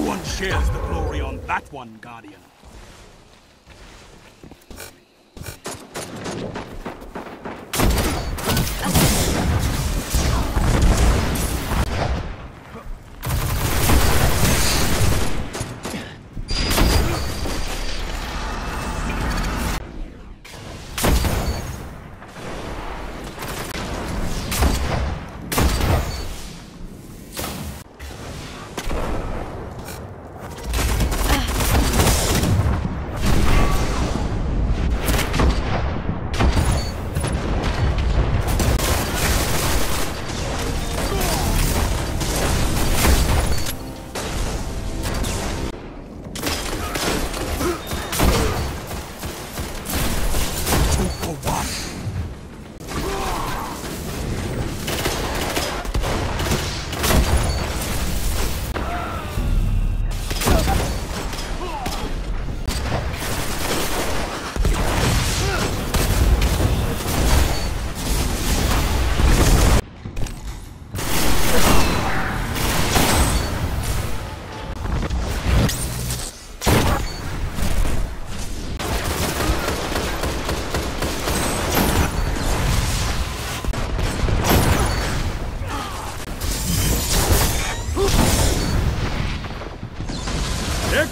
No one shares the glory on that one, Guardian.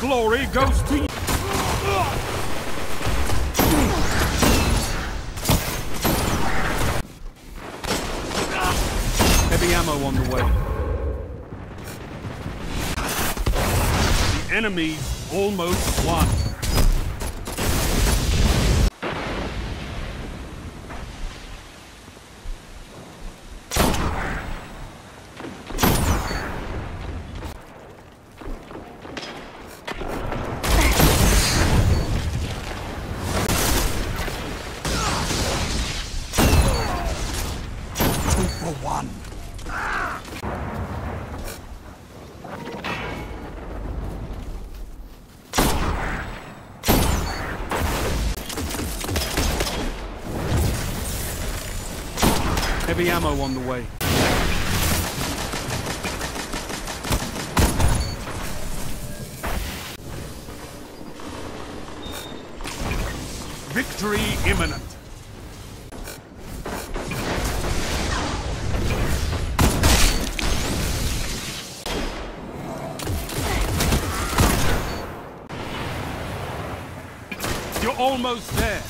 Glory goes to you. Heavy ammo on the way. The enemy's almost won. Heavy ammo on the way. Victory imminent. You're almost there.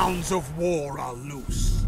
Hounds of war are loose.